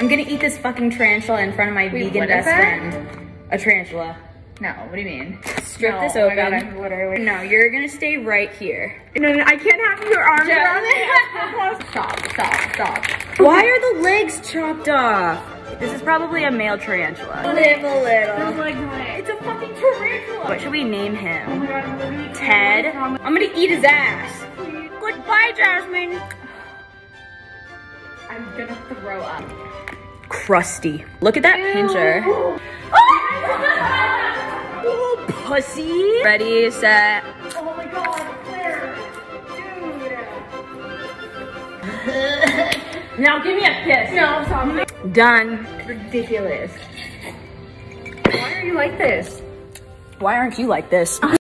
I'm gonna eat this fucking tarantula in front of my Wait, vegan best friend. A tarantula. No, what do you mean? Strip No, this oh open. God, literally- No, you're gonna stay right here. No, no, I can't have your arms Just- around it. stop, stop, stop. Why are the legs chopped off? This is probably a male tarantula. Live a little. Oh it's a fucking tarantula. What should we name Oh him? my God, Ted? I'm gonna eat his ass. Goodbye, Jasmine. I'm gonna throw up. Crusty. Look at that pincher. Oh, pussy. Ready, set. Oh my God, Clare. Dude. Now give me a kiss. No, stop. Done. Ridiculous. Why are you like this? Why aren't you like this?